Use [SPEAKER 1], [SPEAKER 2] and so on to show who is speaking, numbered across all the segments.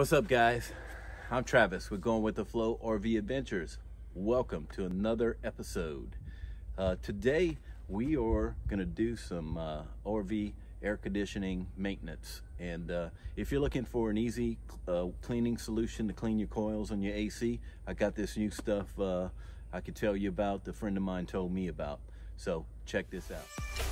[SPEAKER 1] What's up, guys? I'm Travis with Going with the Flow RV Adventures. Welcome to another episode. Uh, today, we are going to do some uh, RV air conditioning maintenance. And uh, if you're looking for an easy uh, cleaning solution to clean your coils on your AC, I got this new stuff uh, I could tell you about, a friend of mine told me about. So check this out.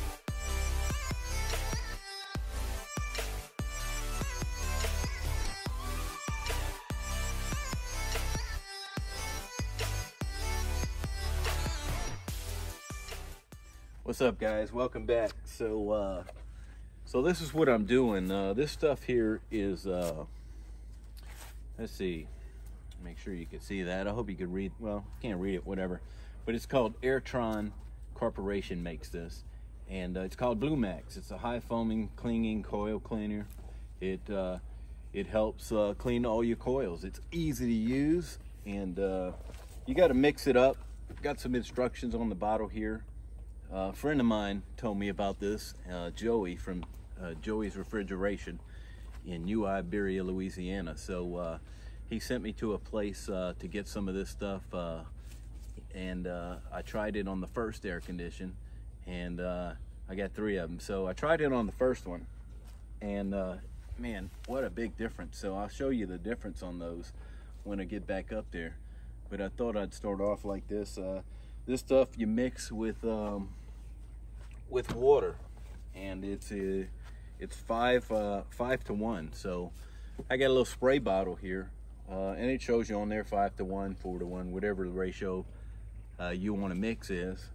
[SPEAKER 1] What's up guys? Welcome back. So uh so this is what I'm doing. Uh this stuff here is uh let's see. Make sure you can see that. I hope you can read well, can't read it, whatever. But it's called Airtron Corporation makes this. And uh, it's called Blue Max. It's a high foaming cleaning coil cleaner. It uh it helps uh, clean all your coils. It's easy to use and uh, you got to mix it up. Got some instructions on the bottle here a friend of mine told me about this, uh, Joey from uh, Joey's Refrigeration in New Iberia, Louisiana. So uh, he sent me to a place uh, to get some of this stuff, uh, and uh, I tried it on the first air condition, and I got three of them. So I tried it on the first one, and man, what a big difference. So I'll show you the difference on those when I get back up there. But I thought I'd start off like this this stuff you mix with um, with water and it's a, it's five uh, five to one. So I got a little spray bottle here uh, and it shows you on there five to one four to one whatever the ratio uh, you want to mix is.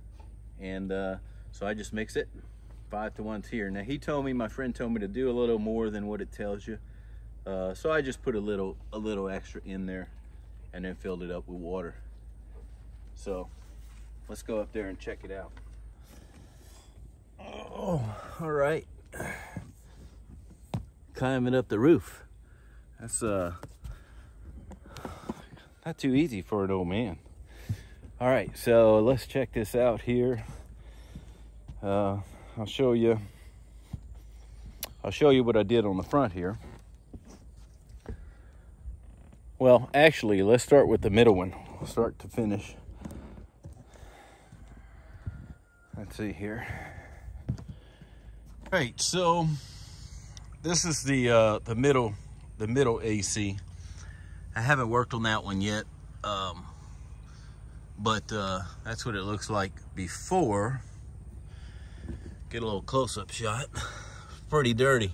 [SPEAKER 1] And uh, so I just mix it. Five to one's here. Now he told me my friend told me to do a little more than what it tells you. Uh, so I just put a little a little extra in there and then filled it up with water. So let's go up there and check it out. All right. Climbing up the roof. That's uh not too easy for an old man. All right, so let's check this out here. Uh, I'll show you. I'll show you what I did on the front here. Well, actually, let's start with the middle one. We'll start to finish. let's see here. Right, so this is the uh, the middle the middle AC. I haven't worked on that one yet, um, but uh, that's what it looks like before. Get a little close-up shot. Pretty dirty.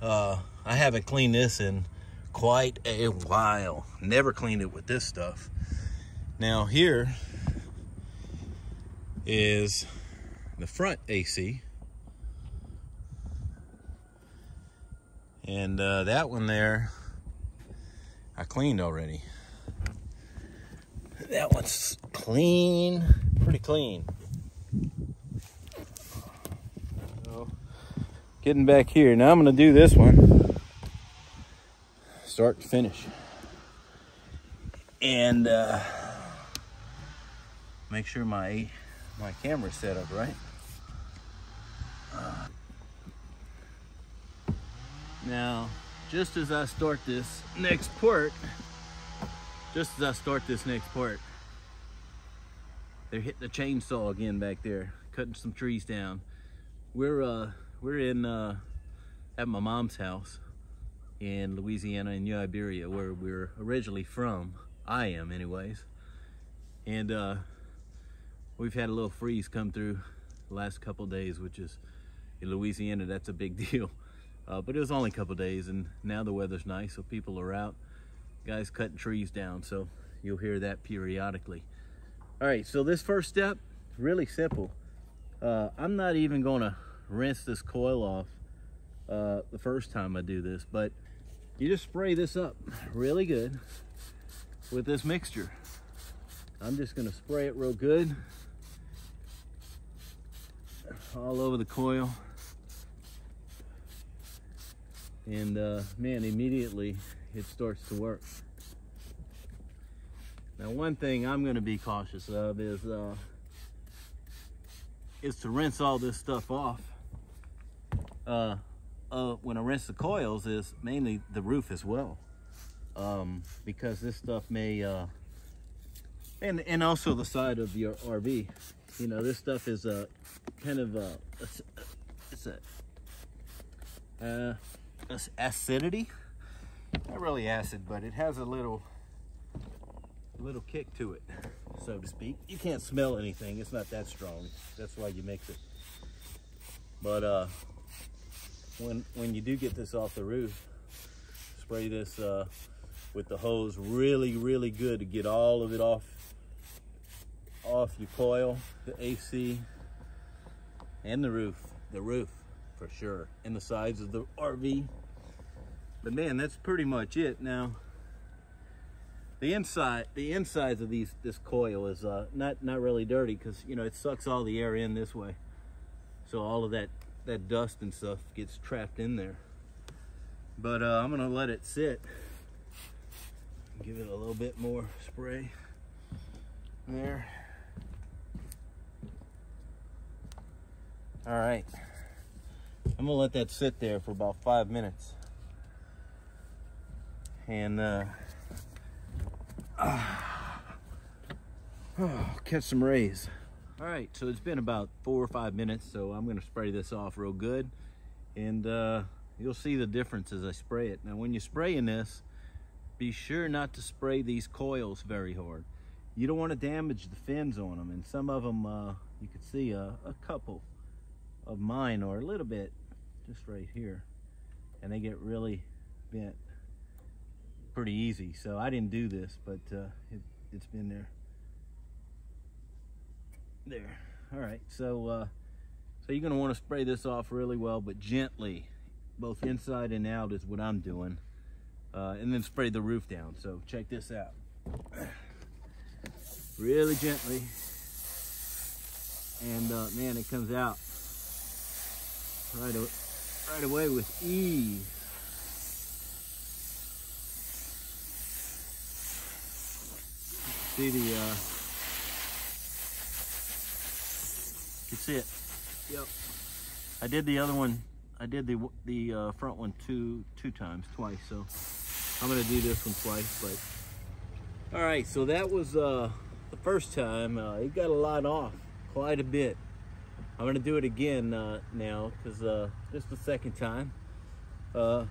[SPEAKER 1] Uh, I haven't cleaned this in quite a while. Never cleaned it with this stuff. Now here is the front AC. And uh, that one there, I cleaned already. That one's clean, pretty clean. So, getting back here. Now I'm gonna do this one, start to finish. And uh, make sure my my camera set up right. Now, just as I start this next port, just as I start this next part, they're hitting the chainsaw again back there, cutting some trees down. We're uh we're in uh at my mom's house in Louisiana in New Iberia where we're originally from. I am anyways. And uh we've had a little freeze come through the last couple days, which is in Louisiana, that's a big deal. Uh, but it was only a couple days and now the weather's nice, so people are out. Guys cutting trees down, so you'll hear that periodically. All right, so this first step, really simple. Uh, I'm not even gonna rinse this coil off uh, the first time I do this, but you just spray this up really good with this mixture. I'm just gonna spray it real good all over the coil. And uh, man, immediately it starts to work. Now one thing I'm gonna be cautious of is, uh, is to rinse all this stuff off. Uh, uh, when I rinse the coils is mainly the roof as well. um, because this stuff may, uh, and and also the side of your RV. You know, this stuff is a kind of a, it's, a, uh, acidity. Not really acid, but it has a little, little kick to it, so to speak. You can't smell anything. It's not that strong. That's why you mix it. But uh, when when you do get this off the roof, spray this uh, with the hose really, really good to get all of it off off your coil, the AC, and the roof. The roof, for sure. And the sides of the RV. But man, that's pretty much it. Now, the inside, the insides of these this coil is uh, not not really dirty because you know it sucks all the air in this way. So all of that that dust and stuff gets trapped in there. But uh, I'm gonna let it sit. Give it a little bit more spray there. All right. I'm gonna let that sit there for about five minutes. And uh, oh, catch some rays. All right, so it's been about four or five minutes, so I'm gonna spray this off real good. And uh, you'll see the difference as I spray it. Now when you're spraying this, be sure not to spray these coils very hard. You don't wanna damage the fins on them. And some of them, uh, you can see a couple of mine are a little bit just right here. And they get really bent pretty easy. So I didn't do this, but uh, it, it's been there. There. All right. So uh, so you're going to want to spray this off really well, but gently, both inside and out is what I'm doing. Uh, and then spray the roof down. So check this out. Really gently. And uh, man, it comes out right, right away with ease. See the, uh, you see it. Yep. I did the other one. I did the the uh, front one two two times, twice. So I'm gonna do this one twice. But all right, so that was uh, the first time. Uh, it got a lot off, quite a bit. I'm gonna do it again uh, now because uh, this is the second time. Uh,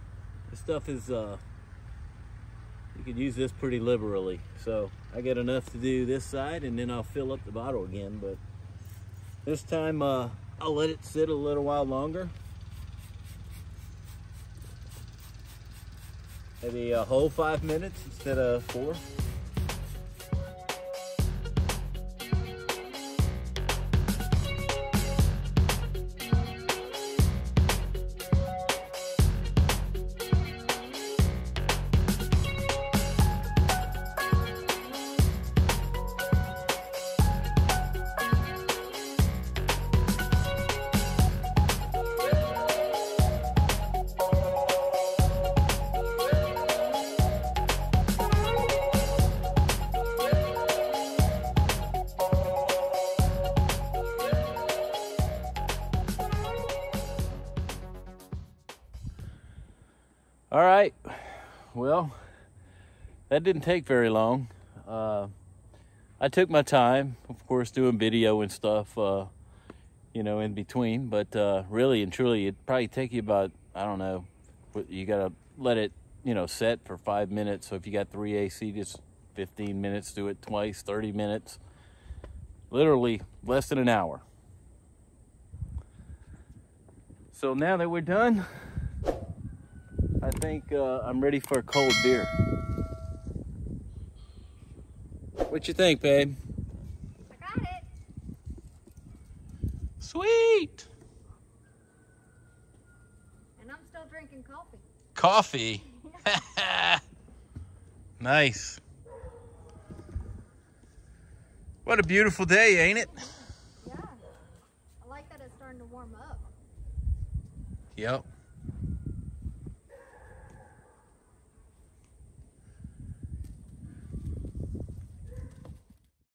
[SPEAKER 1] this stuff is, uh, you can use this pretty liberally. So I got enough to do this side and then I'll fill up the bottle again. But this time uh, I'll let it sit a little while longer. Maybe a whole five minutes instead of four. All right. Well, that didn't take very long. Uh, I took my time, of course, doing video and stuff, uh, you know, in between. But uh, really and truly, it'd probably take you about, I don't know, you got to let it, you know, set for five minutes. So if you got three AC, just 15 minutes, do it twice, 30 minutes. Literally less than an hour. So now that we're done, I think uh, I'm ready for a cold beer. What you think, babe?
[SPEAKER 2] I got it.
[SPEAKER 1] Sweet.
[SPEAKER 2] And I'm still drinking coffee.
[SPEAKER 1] Coffee. nice. What a beautiful day, ain't it?
[SPEAKER 2] Yeah. I like that it's starting to warm up.
[SPEAKER 1] Yep.